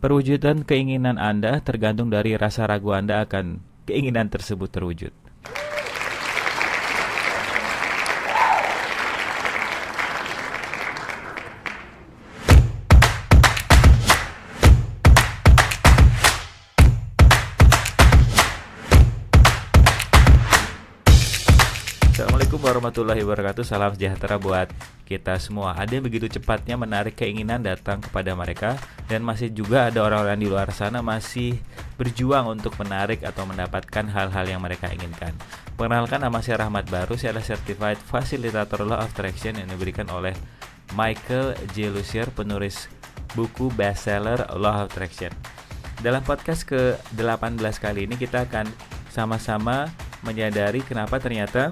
Perwujudan keinginan Anda tergantung dari rasa ragu Anda akan keinginan tersebut terwujud. Warahmatullahi wabarakatuh. Salam sejahtera buat kita semua. Ada yang begitu cepatnya menarik keinginan datang kepada mereka Dan masih juga ada orang-orang di luar sana Masih berjuang untuk menarik atau mendapatkan hal-hal yang mereka inginkan. Perkenalkan nama saya Rahmat Baru. Saya adalah Certified Facilitator Law of Attraction Yang diberikan oleh Michael J. Lucier Penulis buku bestseller Law of Attraction. Dalam podcast ke-18 kali ini kita akan sama-sama menyadari kenapa ternyata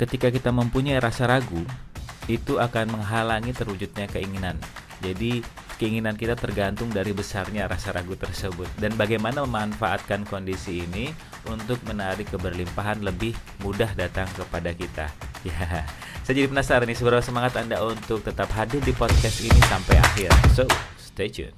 ketika kita mempunyai rasa ragu, itu akan menghalangi terwujudnya keinginan. Jadi, keinginan kita tergantung dari besarnya rasa ragu tersebut dan bagaimana memanfaatkan kondisi ini untuk menarik keberlimpahan lebih mudah datang kepada kita. Ya, saya jadi penasaran nih seberapa semangat Anda untuk tetap hadir di podcast ini sampai akhir. So, stay tune.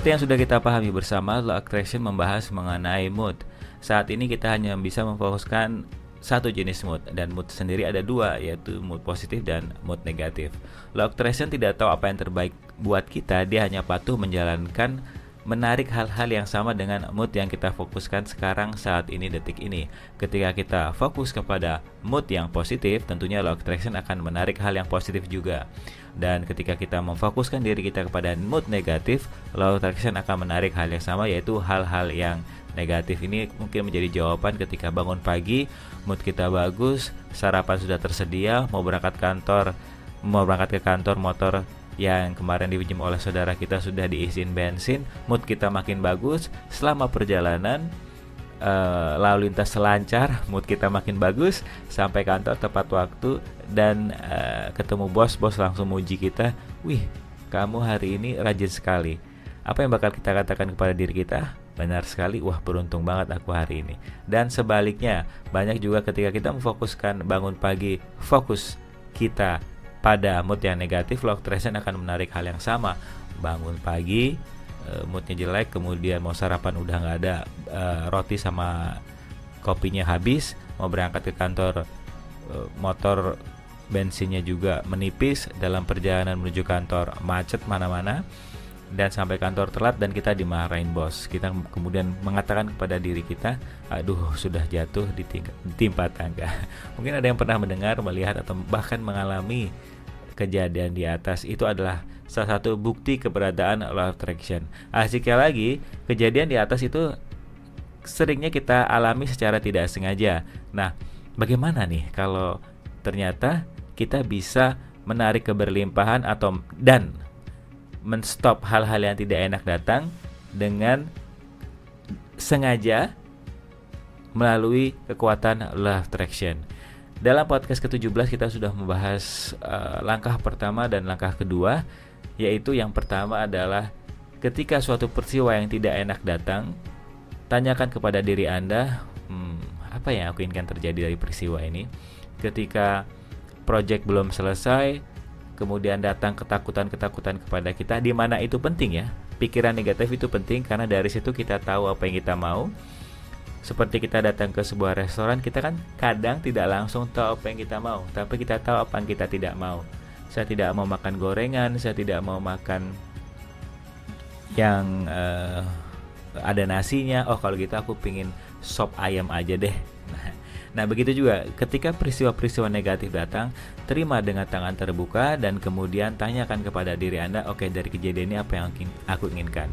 Seperti yang sudah kita pahami bersama, Law Attraction membahas mengenai mood. Saat ini kita hanya bisa memfokuskan satu jenis mood dan mood sendiri ada dua yaitu mood positif dan mood negatif. Law Attraction tidak tahu apa yang terbaik buat kita, dia hanya patuh menjalankan menarik hal-hal yang sama dengan mood yang kita fokuskan sekarang saat ini detik ini. Ketika kita fokus kepada mood yang positif, tentunya law attraction akan menarik hal yang positif juga. Dan ketika kita memfokuskan diri kita kepada mood negatif, law attraction akan menarik hal yang sama yaitu hal-hal yang negatif ini mungkin menjadi jawaban ketika bangun pagi, mood kita bagus, sarapan sudah tersedia, mau berangkat kantor, mau berangkat ke kantor motor yang kemarin dipinjam oleh saudara kita sudah diisin bensin, mood kita makin bagus selama perjalanan uh, lalu lintas selancar, mood kita makin bagus sampai kantor tepat waktu dan uh, ketemu bos, bos langsung muji kita, "Wih, kamu hari ini rajin sekali." Apa yang bakal kita katakan kepada diri kita? Benar sekali, wah beruntung banget aku hari ini. Dan sebaliknya, banyak juga ketika kita memfokuskan bangun pagi, fokus kita pada mood yang negatif, attraction akan menarik hal yang sama. Bangun pagi, uh, moodnya jelek, kemudian mau sarapan udah nggak ada, uh, roti sama kopinya habis, mau berangkat ke kantor, uh, motor bensinnya juga menipis dalam perjalanan menuju kantor macet mana-mana dan sampai kantor telat dan kita dimarahin bos. Kita kemudian mengatakan kepada diri kita, aduh sudah jatuh di, timpa tangga. Mungkin ada yang pernah mendengar, melihat atau bahkan mengalami kejadian di atas itu adalah salah satu bukti keberadaan law of attraction. Asiknya lagi, kejadian di atas itu seringnya kita alami secara tidak sengaja. Nah, bagaimana nih kalau ternyata kita bisa menarik keberlimpahan atau dan menstop hal-hal yang tidak enak datang dengan sengaja melalui kekuatan love attraction. Dalam podcast ke-17 kita sudah membahas uh, langkah pertama dan langkah kedua yaitu yang pertama adalah ketika suatu peristiwa yang tidak enak datang, tanyakan kepada diri Anda, hmm, apa yang aku inginkan terjadi dari peristiwa ini? Ketika project belum selesai, kemudian datang ketakutan-ketakutan kepada kita di mana itu penting ya. Pikiran negatif itu penting karena dari situ kita tahu apa yang kita mau. Seperti kita datang ke sebuah restoran kita kan kadang tidak langsung tahu apa yang kita mau tapi kita tahu apa yang kita tidak mau. Saya tidak mau makan gorengan saya tidak mau makan yang uh, ada nasinya. Oh kalau gitu aku pingin sop ayam aja deh. Nah Nah, begitu juga ketika peristiwa-peristiwa negatif datang, terima dengan tangan terbuka dan kemudian tanyakan kepada diri Anda, oke okay, dari kejadian ini apa yang aku inginkan?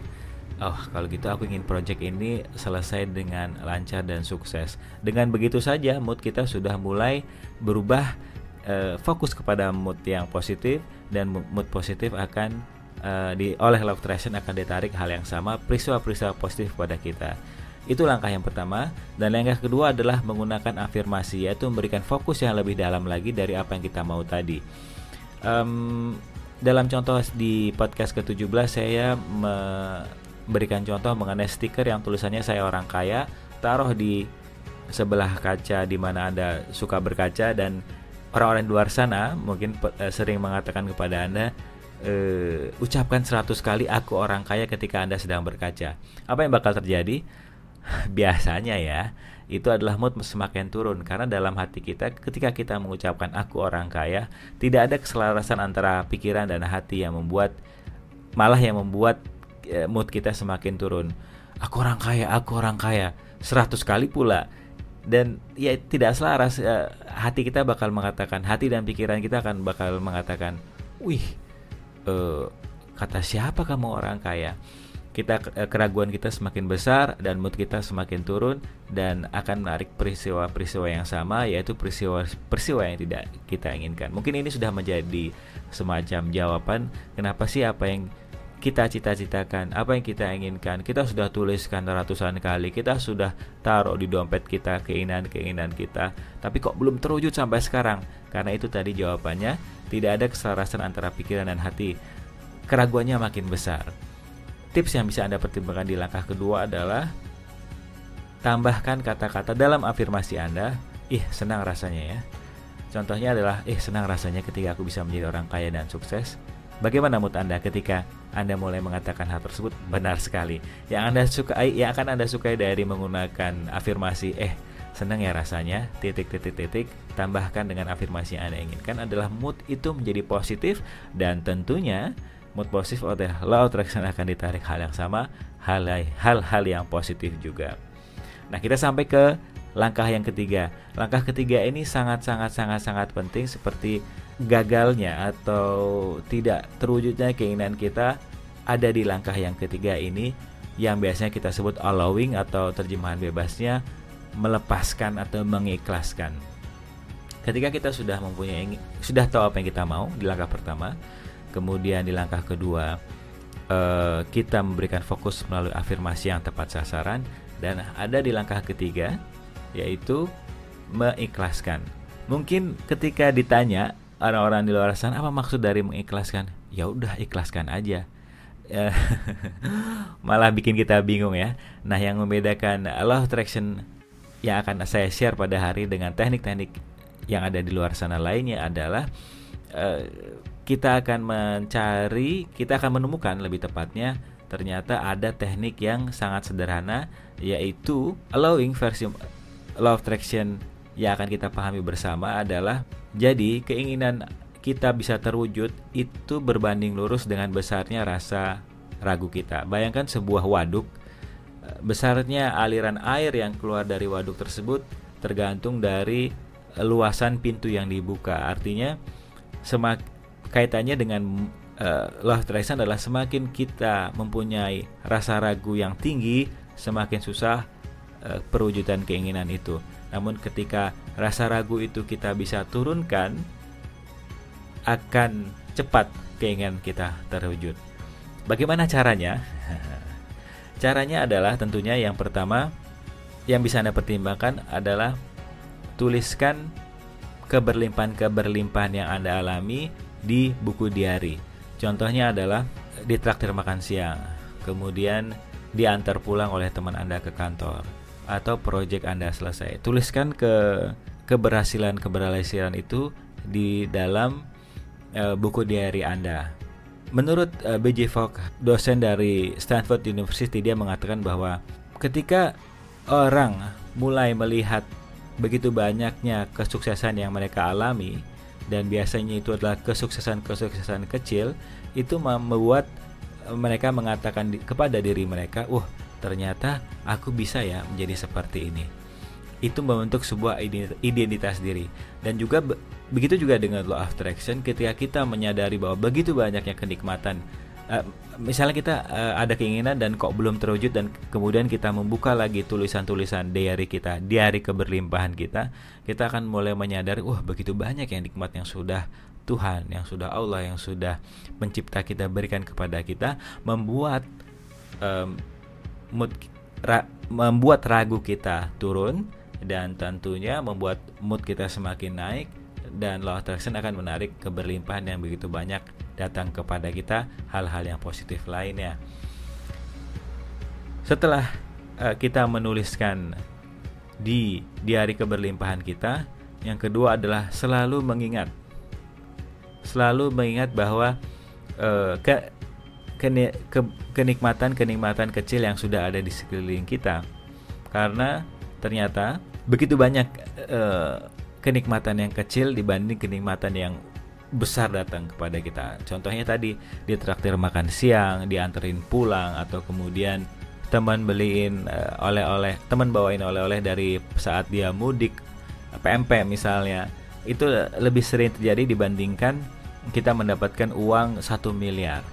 Oh, kalau gitu aku ingin project ini selesai dengan lancar dan sukses. Dengan begitu saja mood kita sudah mulai berubah uh, fokus kepada mood yang positif dan mood positif akan uh, di oleh love attraction akan ditarik hal yang sama peristiwa-peristiwa positif pada kita. Itu langkah yang pertama. Dan langkah kedua adalah menggunakan afirmasi, yaitu memberikan fokus yang lebih dalam lagi dari apa yang kita mau tadi. um, dalam contoh di podcast ke-17 saya memberikan contoh mengenai stiker yang tulisannya saya orang kaya taruh di sebelah kaca di mana Anda suka berkaca dan orang-orang di luar sana mungkin uh, sering mengatakan kepada Anda uh, ucapkan 100 kali aku orang kaya ketika Anda sedang berkaca. Apa yang bakal terjadi? Biasanya ya, itu adalah mood semakin turun karena dalam hati kita ketika kita mengucapkan aku orang kaya, tidak ada keselarasan antara pikiran dan hati yang membuat malah yang membuat uh, mood kita semakin turun. Aku orang kaya, aku orang kaya. 100 kali pula dan ya tidak selaras uh, hati kita bakal mengatakan hati dan pikiran kita akan bakal mengatakan wih uh, kata siapa kamu orang kaya kita uh, keraguan kita semakin besar dan mood kita semakin turun dan akan menarik peristiwa-peristiwa yang sama yaitu peristiwa-peristiwa yang tidak kita inginkan mungkin ini sudah menjadi semacam jawaban kenapa sih apa yang kita cita-citakan, apa yang kita inginkan, kita sudah tuliskan ratusan kali, kita sudah taruh di dompet kita keinginan-keinginan kita, tapi kok belum terwujud sampai sekarang? Karena itu tadi jawabannya, tidak ada keselarasan antara pikiran dan hati. Keraguannya makin besar. Tips yang bisa Anda pertimbangkan di langkah kedua adalah tambahkan kata-kata dalam afirmasi Anda, ih senang rasanya ya. Contohnya adalah, ih senang rasanya ketika aku bisa menjadi orang kaya dan sukses. Bagaimana mood Anda ketika anda mulai mengatakan hal tersebut benar sekali. Yang Anda sukai, yang akan Anda sukai dari menggunakan afirmasi, eh senang ya rasanya, titik titik titik, tambahkan dengan afirmasi yang Anda inginkan adalah mood itu menjadi positif dan tentunya mood positif oleh law attraction akan ditarik hal yang sama, hal-hal yang positif juga. Nah, kita sampai ke langkah yang ketiga. Langkah ketiga ini sangat sangat sangat sangat penting seperti gagalnya atau tidak terwujudnya keinginan kita ada di langkah yang ketiga ini yang biasanya kita sebut allowing atau terjemahan bebasnya melepaskan atau mengikhlaskan. Ketika kita sudah mempunyai sudah tahu apa yang kita mau di langkah pertama, kemudian di langkah kedua eh, kita memberikan fokus melalui afirmasi yang tepat sasaran. Dan ada di langkah ketiga yaitu mengikhlaskan. Mungkin ketika ditanya orang-orang di luar sana apa maksud dari mengikhlaskan? Ya udah ikhlaskan aja. Malah bikin kita bingung ya. Nah yang membedakan law attraction yang akan saya share pada hari dengan teknik-teknik yang ada di luar sana lainnya adalah uh, kita akan mencari kita akan menemukan lebih tepatnya ternyata ada teknik yang sangat sederhana yaitu allowing versi law of attraction yang akan kita pahami bersama adalah jadi keinginan kita bisa terwujud itu berbanding lurus dengan besarnya rasa ragu kita. Bayangkan sebuah waduk eh, besarnya aliran air yang keluar dari waduk tersebut tergantung dari luasan pintu yang dibuka. Artinya semak kaitannya dengan uh, law attraction adalah semakin kita mempunyai rasa ragu yang tinggi, semakin susah uh, perwujudan keinginan itu. Namun ketika rasa ragu itu kita bisa turunkan akan cepat keinginan kita terwujud. Bagaimana caranya? caranya adalah tentunya yang pertama yang bisa Anda pertimbangkan adalah tuliskan keberlimpahan-keberlimpahan yang Anda alami di buku diary. Contohnya adalah di traktir makan siang, kemudian diantar pulang oleh teman Anda ke kantor, atau proyek Anda selesai. Tuliskan ke keberhasilan-keberhasilan itu di dalam uh, buku diary Anda. Menurut uh, B.J. Fogg, dosen dari Stanford University, dia mengatakan bahwa ketika orang mulai melihat begitu banyaknya kesuksesan yang mereka alami dan biasanya itu adalah kesuksesan-kesuksesan kecil, itu membuat mereka mengatakan kepada diri mereka, "Wah, ternyata aku bisa ya menjadi seperti ini. Itu membentuk sebuah identitas diri. Dan juga begitu juga dengan law of attraction ketika kita menyadari bahwa begitu banyaknya kenikmatan uh, misalnya kita uh, ada keinginan dan kok belum terwujud dan kemudian kita membuka lagi tulisan-tulisan diary kita diary keberlimpahan kita kita akan mulai menyadari wah begitu banyak yang nikmat yang sudah Tuhan yang sudah Allah yang sudah mencipta kita berikan kepada kita membuat um, mood ra, membuat ragu kita turun dan tentunya membuat mood kita semakin naik dan law attraction akan menarik keberlimpahan yang begitu banyak datang kepada kita hal-hal yang positif lainnya. Setelah uh, kita menuliskan di di hari keberlimpahan kita, yang kedua adalah selalu mengingat, selalu mengingat bahwa uh, ke, ke, ke, kenikmatan kenikmatan kecil yang sudah ada di sekeliling kita, karena ternyata begitu banyak uh, kenikmatan yang kecil dibanding kenikmatan yang besar datang kepada kita. Contohnya tadi ditraktir makan siang, dianterin pulang atau kemudian teman beliin uh, oleh-oleh, teman bawain oleh-oleh dari saat dia mudik, PMP misalnya, itu lebih sering terjadi dibandingkan kita mendapatkan uang satu miliar.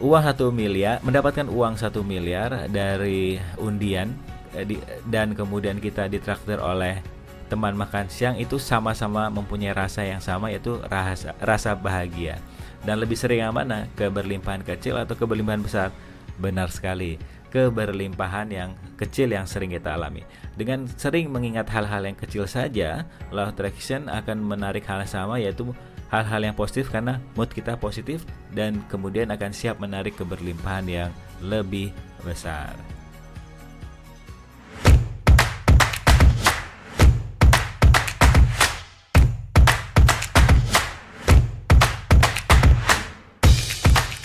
Uang satu miliar, mendapatkan uang satu miliar dari undian eh, dan kemudian kita ditraktir oleh teman makan siang itu sama-sama mempunyai rasa yang sama yaitu rasa rasa bahagia. Dan lebih sering yang mana? Keberlimpahan kecil atau keberlimpahan besar? Benar sekali keberlimpahan yang kecil yang sering kita alami. Dengan sering mengingat hal-hal yang kecil saja, law attraction akan menarik hal sama yaitu hal-hal yang positif karena mood kita positif dan kemudian akan siap menarik keberlimpahan yang lebih besar.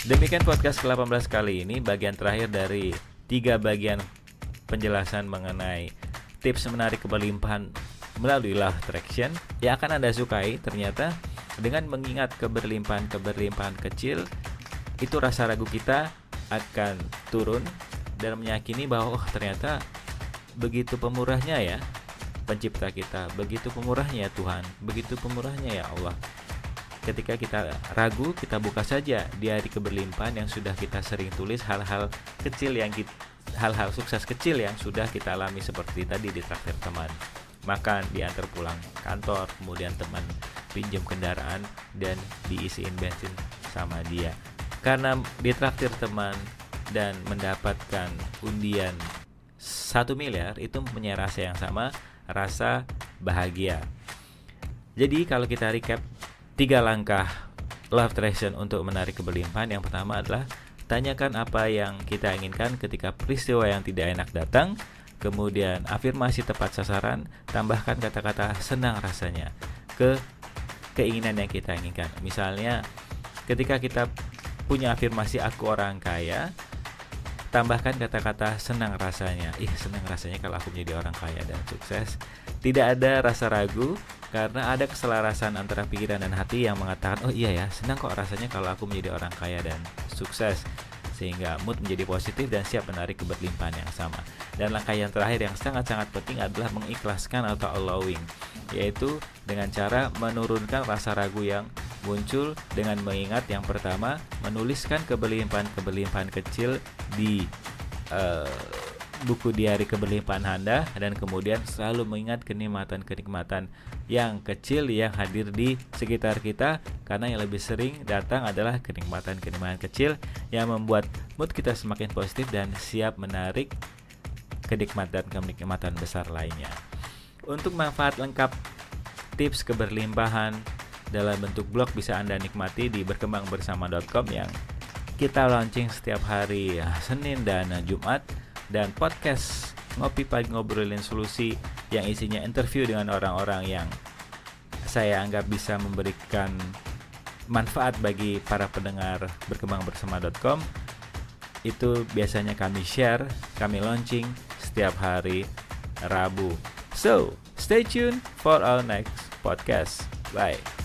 Demikian podcast ke-18 kali ini bagian terakhir dari tiga bagian penjelasan mengenai tips menarik keberlimpahan melalui law attraction yang akan Anda sukai. Ternyata dengan mengingat keberlimpahan-keberlimpahan kecil itu rasa ragu kita akan turun dan meyakini bahwa oh ternyata begitu pemurahnya ya pencipta kita begitu pemurahnya ya Tuhan begitu pemurahnya ya Allah ketika kita ragu kita buka saja di hari keberlimpahan yang sudah kita sering tulis hal-hal kecil yang hal-hal sukses kecil yang sudah kita alami seperti tadi di traktir teman. Makan diantar pulang kantor kemudian teman pinjam kendaraan dan diisiin bensin sama dia. Karena ditraktir teman dan mendapatkan undian satu miliar itu mempunyai rasa yang sama rasa bahagia. Jadi kalau kita recap Tiga langkah love attraction untuk menarik keberlimpahan. Yang pertama adalah tanyakan apa yang kita inginkan ketika peristiwa yang tidak enak datang. Kemudian afirmasi tepat sasaran, tambahkan kata-kata senang rasanya ke keinginan yang kita inginkan. Misalnya ketika kita punya afirmasi aku orang kaya, tambahkan kata-kata senang rasanya. Ih, senang rasanya kalau aku menjadi orang kaya dan sukses. Tidak ada rasa ragu, karena ada keselarasan antara pikiran dan hati yang mengatakan oh iya ya senang kok rasanya kalau aku menjadi orang kaya dan sukses sehingga mood menjadi positif dan siap menarik keberlimpahan yang sama. Dan langkah yang terakhir yang sangat-sangat penting adalah mengikhlaskan atau allowing, yaitu dengan cara menurunkan rasa ragu yang muncul dengan mengingat yang pertama menuliskan keberlimpahan-keberlimpahan kecil di uh, buku diari keberlimpahan Anda dan kemudian selalu mengingat kenikmatan-kenikmatan yang kecil yang hadir di sekitar kita karena yang lebih sering datang adalah kenikmatan-kenikmatan kecil yang membuat mood kita semakin positif dan siap menarik kenikmatan-kenikmatan besar lainnya. Untuk manfaat lengkap tips keberlimpahan dalam bentuk blog bisa Anda nikmati di berkembangbersama.com yang kita launching setiap hari Senin dan Jumat dan podcast Ngopi Pagi Ngobrolin Solusi yang isinya interview dengan orang-orang yang saya anggap bisa memberikan manfaat bagi para pendengar berkembang bersama.com itu biasanya kami share, kami launching setiap hari Rabu. So, stay tuned for our next podcast. Bye.